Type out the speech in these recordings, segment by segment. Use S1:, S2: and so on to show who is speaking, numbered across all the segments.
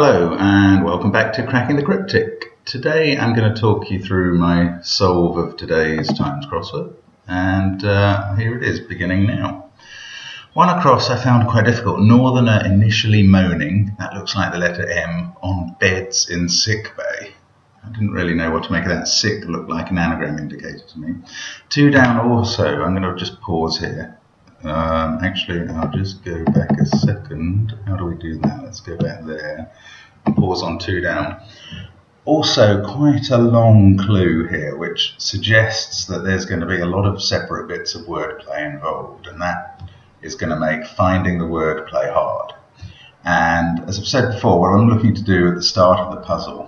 S1: Hello and welcome back to Cracking the Cryptic. Today I'm going to talk you through my solve of today's Times crossword and uh, here it is beginning now. One across I found quite difficult. Northerner initially moaning, that looks like the letter M, on beds in sick bay. I didn't really know what to make of that. Sick looked like an anagram indicator to me. Two down also, I'm going to just pause here. Um, actually, I'll just go back a second. How do we do that? Let's go back there pause on two down. Also, quite a long clue here, which suggests that there's going to be a lot of separate bits of wordplay involved, and that is going to make finding the wordplay hard. And as I've said before, what I'm looking to do at the start of the puzzle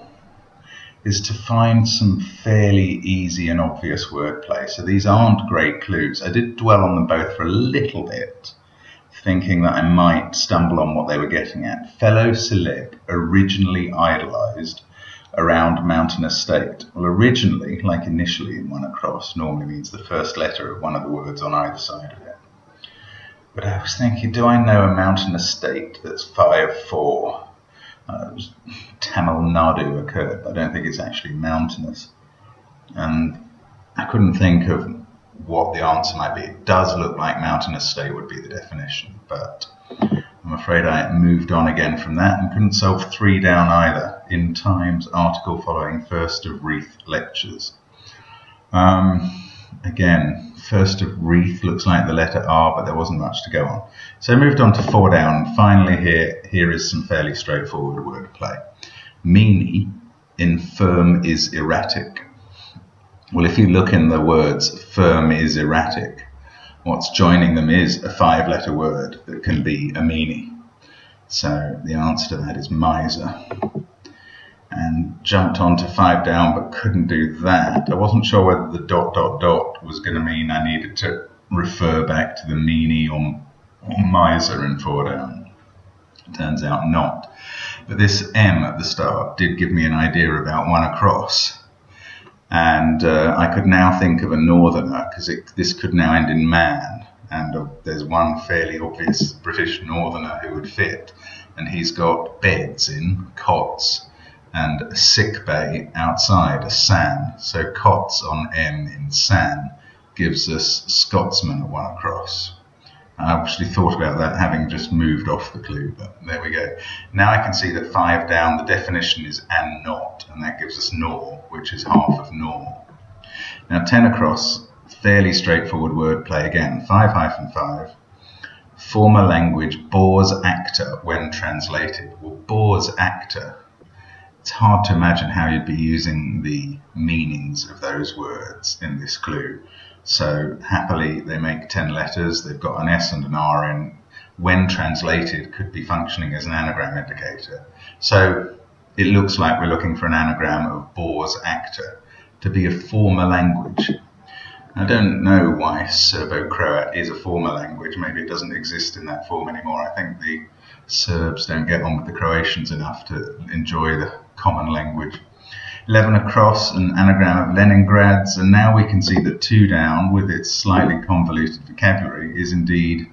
S1: is to find some fairly easy and obvious wordplay. So these aren't great clues. I did dwell on them both for a little bit, thinking that I might stumble on what they were getting at. Fellow celeb, originally idolized around mountain estate. Well, originally, like initially in one across, normally means the first letter of one of the words on either side of it. But I was thinking, do I know a mountain estate that's 5-4? Uh, Tamil Nadu occurred. but I don't think it's actually mountainous. And I couldn't think of what the answer might be. It does look like mountainous state would be the definition, but I'm afraid I moved on again from that and couldn't solve three down either in Times article following first of Wreath lectures. Um, again, first of wreath looks like the letter R, but there wasn't much to go on. So I moved on to four down. Finally, here, here is some fairly straightforward wordplay. Meany, infirm is erratic. Well, if you look in the words firm is erratic, what's joining them is a five letter word that can be a meanie. So the answer to that is miser and jumped on to five down but couldn't do that. I wasn't sure whether the dot dot dot was going to mean I needed to refer back to the meanie or, or miser in four down. Turns out not. But this M at the start did give me an idea about one across. And uh, I could now think of a northerner because this could now end in man. And uh, there's one fairly obvious British northerner who would fit. And he's got beds in, cots, and a sick bay outside, a san. So cots on M in san gives us Scotsman at one across. I actually thought about that having just moved off the clue, but there we go. Now I can see that five down, the definition is and not, and that gives us nor, which is half of nor. Now 10 across, fairly straightforward wordplay again, 5 hyphen 5. Former language bores actor when translated. Well, bores actor it's hard to imagine how you'd be using the meanings of those words in this clue. So happily they make 10 letters, they've got an S and an R in, when translated could be functioning as an anagram indicator. So it looks like we're looking for an anagram of bores actor to be a former language. I don't know why Serbo-Croat is a former language. Maybe it doesn't exist in that form anymore. I think the Serbs don't get on with the Croatians enough to enjoy the common language. 11 across, an anagram of Leningrad's, and now we can see that 2 down, with its slightly convoluted vocabulary, is indeed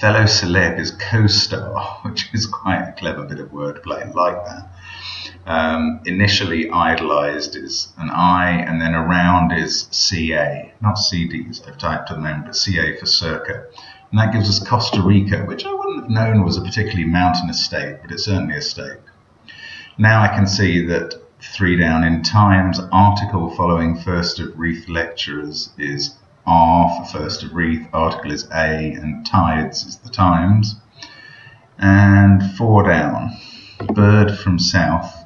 S1: fellow celeb is co-star, which is quite a clever bit of wordplay, like that. Um, initially idolized is an I, and then around is CA, not CDs, I've typed at the moment, but CA for circa. And that gives us Costa Rica, which I wouldn't have known was a particularly mountainous state, but it's certainly a state. Now I can see that three down in Times article following first of Wreath lecturers is R for first of Wreath, article is A, and Tides is the Times. And four down, bird from south,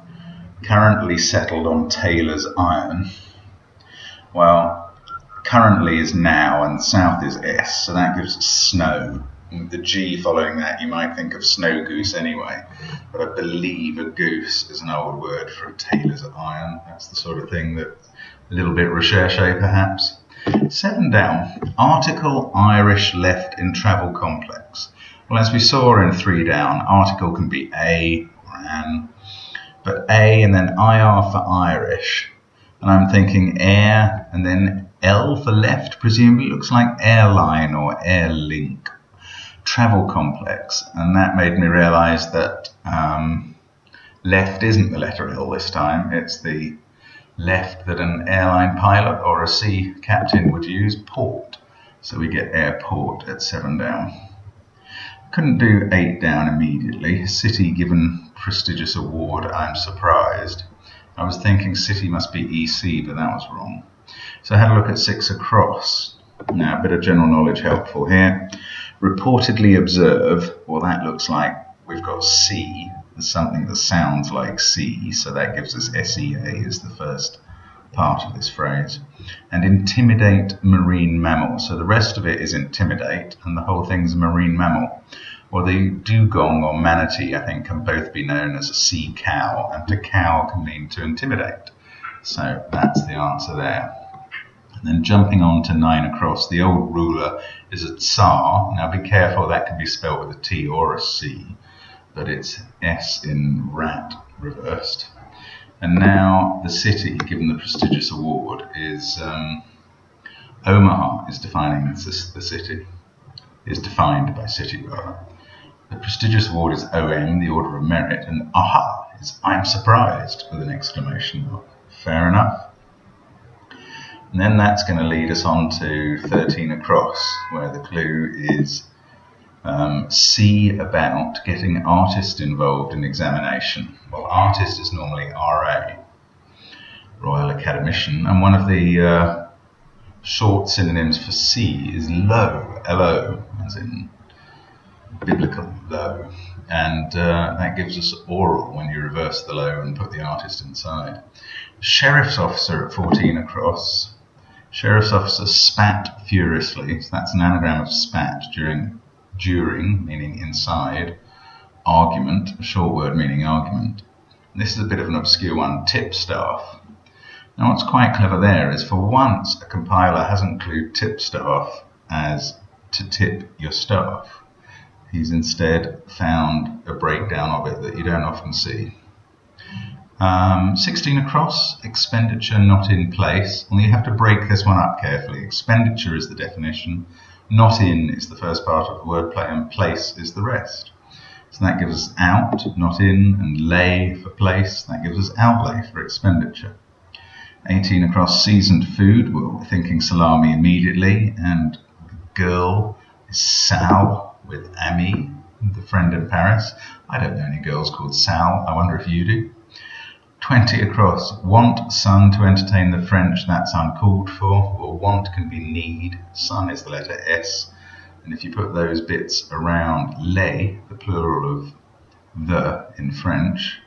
S1: currently settled on tailor's Iron. Well, currently is now, and south is S, so that gives snow the G following that, you might think of snow goose anyway, but I believe a goose is an old word for a tailor's iron. That's the sort of thing that a little bit recherche perhaps. Seven down, article Irish left in travel complex. Well, as we saw in three down, article can be A or an, but A and then IR for Irish. And I'm thinking air and then L for left, presumably looks like airline or air link travel complex, and that made me realize that um, left isn't the letter L this time, it's the left that an airline pilot or a sea captain would use, port. So we get airport at 7 down. Couldn't do 8 down immediately. City given prestigious award, I'm surprised. I was thinking city must be EC, but that was wrong. So I had a look at 6 across. Now, a bit of general knowledge helpful here. Reportedly observe, well, that looks like we've got C something that sounds like C, so that gives us SEA as the first part of this phrase. And intimidate marine mammal. So the rest of it is intimidate, and the whole thing's a marine mammal. Well, the dugong or manatee, I think, can both be known as a sea cow, and to cow can mean to intimidate. So that's the answer there. Then jumping on to nine across, the old ruler is a tsar. Now be careful, that can be spelled with a T or a C but it's S in rat reversed. And now the city, given the prestigious award, is um, Omaha is defining the city, is defined by city rather. The prestigious award is OM, the Order of Merit, and AHA is I'm surprised with an exclamation mark. Fair enough. And then that's going to lead us on to 13 across, where the clue is um, see about getting artists involved in examination. Well, artist is normally RA, Royal Academician, and one of the uh, short synonyms for C is low, LO, as in biblical lo. And uh, that gives us oral when you reverse the low and put the artist inside. Sheriff's officer at 14 across. Sheriff's officer spat furiously. So that's an anagram of spat during during, meaning inside, argument, a short word meaning argument. This is a bit of an obscure one, tip staff. Now what's quite clever there is for once a compiler hasn't tip staff as to tip your staff. He's instead found a breakdown of it that you don't often see. Um, 16 across, expenditure not in place. Well, you have to break this one up carefully. Expenditure is the definition. Not in is the first part of the wordplay, and place is the rest. So that gives us out, not in, and lay for place. That gives us outlay for expenditure. 18 across seasoned food. Well, we're thinking salami immediately, and the girl is Sal with Ami, the friend in Paris. I don't know any girls called Sal. I wonder if you do. 20 across. Want son to entertain the French, that's uncalled for. Or want can be need. Son is the letter S. And if you put those bits around les, the plural of the in French,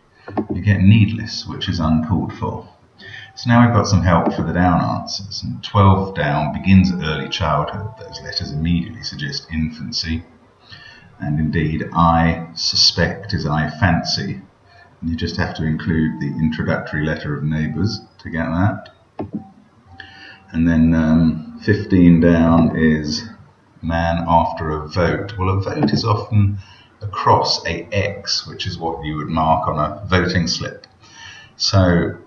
S1: you get needless, which is uncalled for. So now we've got some help for the down answers. And 12 down begins early childhood. Those letters immediately suggest infancy. And indeed, I suspect is I fancy you just have to include the introductory letter of neighbours to get that. And then um, 15 down is man after a vote. Well, a vote is often across a X, which is what you would mark on a voting slip. So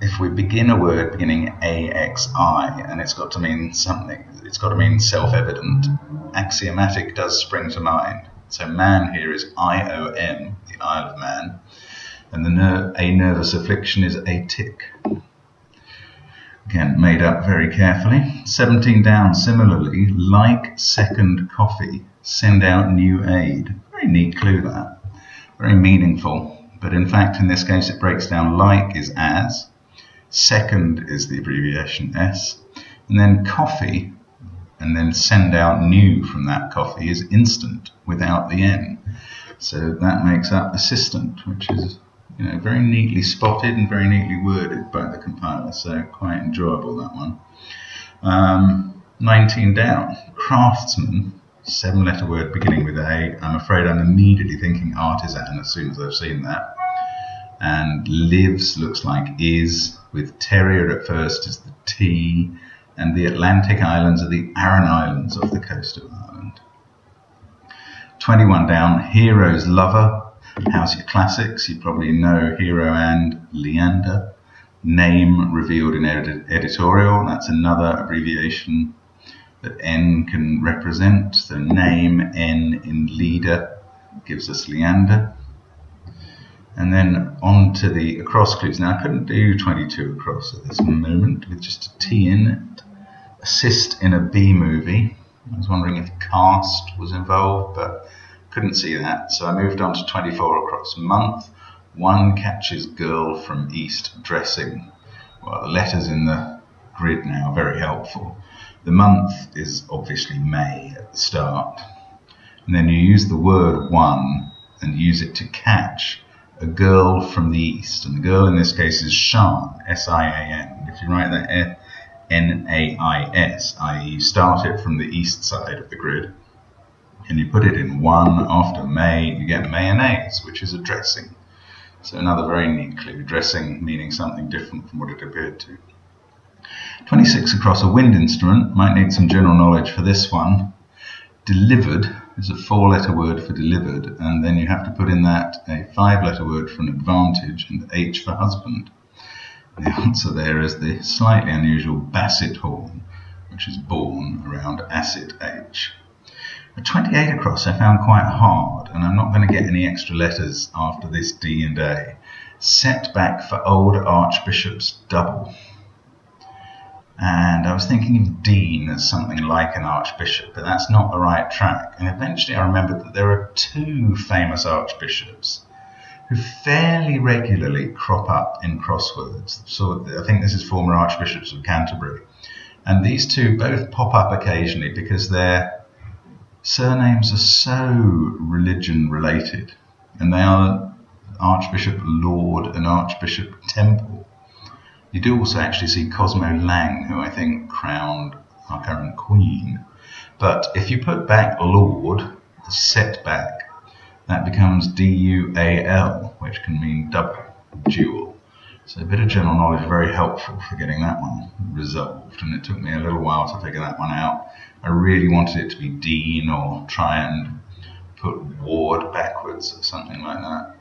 S1: if we begin a word beginning AXI and it's got to mean something, it's got to mean self evident, axiomatic does spring to mind. So man here is IOM, the Isle of Man and the ner a nervous affliction is a tic. Again, made up very carefully. 17 down, similarly, like second coffee, send out new aid. Very neat clue that. Very meaningful. But in fact, in this case, it breaks down like is as, second is the abbreviation S, and then coffee, and then send out new from that coffee is instant without the N. So that makes up assistant, which is you know, very neatly spotted and very neatly worded by the compiler, so quite enjoyable that one. Um, 19 down, craftsman, seven letter word beginning with A. I'm afraid I'm immediately thinking artisan as soon as I've seen that. And lives looks like is, with terrier at first is the T, and the Atlantic Islands are the Aran Islands off the coast of Ireland. 21 down, hero's lover, How's your classics? You probably know Hero and Leander. Name revealed in edit editorial. That's another abbreviation that N can represent. So name N in leader gives us Leander. And then on to the across clues. Now I couldn't do 22 across at this moment with just a T in it. Assist in a B movie. I was wondering if cast was involved, but couldn't see that. So I moved on to 24 across. Month, one catches girl from east dressing. Well, the letters in the grid now are very helpful. The month is obviously May at the start. And then you use the word one and use it to catch a girl from the east. And the girl in this case is Sian, S I A N. If you write that N A I S, i.e., you start it from the east side of the grid and you put it in one after May, you get mayonnaise, which is a dressing. So another very neat clue, dressing meaning something different from what it appeared to. 26 across a wind instrument, might need some general knowledge for this one. Delivered is a four letter word for delivered, and then you have to put in that a five letter word for an advantage and H for husband. The answer there is the slightly unusual basset horn, which is born around acid H. A 28 across I found quite hard, and I'm not going to get any extra letters after this D and A. Setback for old archbishop's double. And I was thinking of Dean as something like an archbishop, but that's not the right track. And eventually I remembered that there are two famous archbishops who fairly regularly crop up in crosswords. So I think this is former archbishops of Canterbury. And these two both pop up occasionally because they're surnames are so religion related, and they are Archbishop Laud and Archbishop Temple. You do also actually see Cosmo Lang, who I think crowned our current queen. But if you put back Laud, the setback, that becomes D U A L, which can mean double, dual. So a bit of general knowledge very helpful for getting that one resolved, and it took me a little while to figure that one out. I really wanted it to be Dean or try and put Ward backwards or something like that.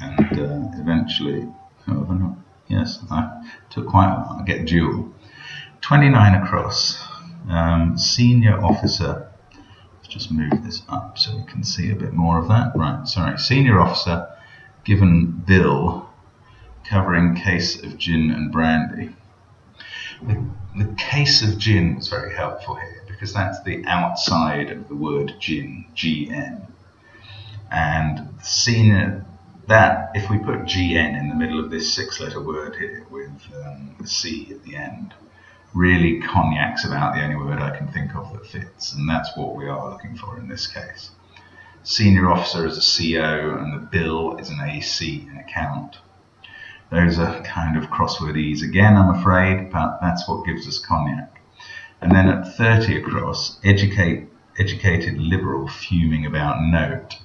S1: And uh, eventually, oh, yes, I took quite a while to get dual. 29 across, um, senior officer. Let's just move this up so we can see a bit more of that. Right, sorry, senior officer given bill covering case of gin and brandy. The, the case of gin was very helpful here because that's the outside of the word gin, G-N. And seeing that, if we put GN in the middle of this six letter word here with um, C at the end, really cognac's about the only word I can think of that fits, and that's what we are looking for in this case. Senior officer is a CO, and the bill is an AC, an account. Those are kind of crosswordese again, I'm afraid, but that's what gives us cognac. And then at 30 across, educate, educated liberal fuming about note.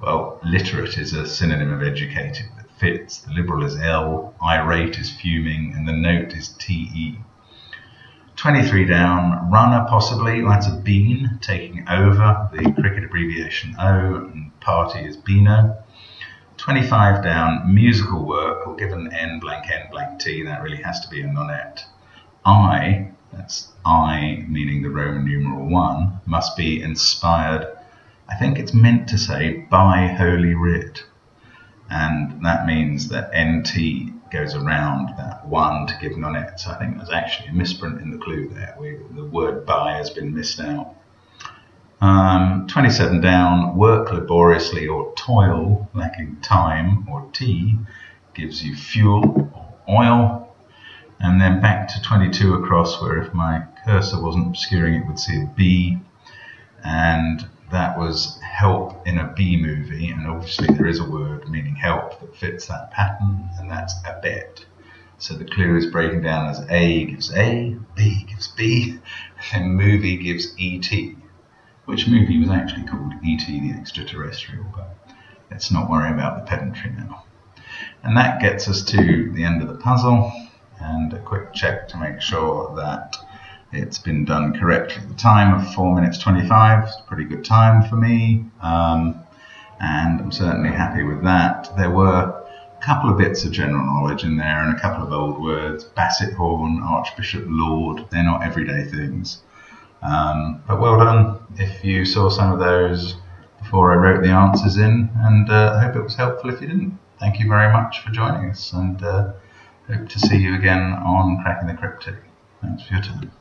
S1: Well, literate is a synonym of educated that fits. The liberal is L, irate is fuming, and the note is TE. 23 down, runner possibly, that's a bean, taking over, the cricket abbreviation O, and party is Beano. 25 down, musical work, or given N blank N blank T, that really has to be a nonette. I that's I meaning the Roman numeral 1, must be inspired, I think it's meant to say by Holy Writ. And that means that NT goes around that 1 to give nonette. So I think there's actually a misprint in the clue there. We, the word by has been missed out. Um, 27 down, work laboriously or toil, lacking time, or T, gives you fuel or oil and then back to 22 across where if my cursor wasn't obscuring it would see a B. And that was help in a B movie. And obviously there is a word meaning help that fits that pattern and that's abet so the clue is breaking down as A gives A, B gives B and movie gives ET which movie was actually called ET the extraterrestrial but let's not worry about the pedantry now. And that gets us to the end of the puzzle and a quick check to make sure that it's been done correctly. The time of 4 minutes 25 is a pretty good time for me, um, and I'm certainly happy with that. There were a couple of bits of general knowledge in there and a couple of old words. Basset horn, Archbishop Laud, they're not everyday things. Um, but well done if you saw some of those before I wrote the answers in, and uh, I hope it was helpful if you didn't. thank you very much for joining us and uh, hope to see you again on Cracking the Cryptic. Thanks for your time.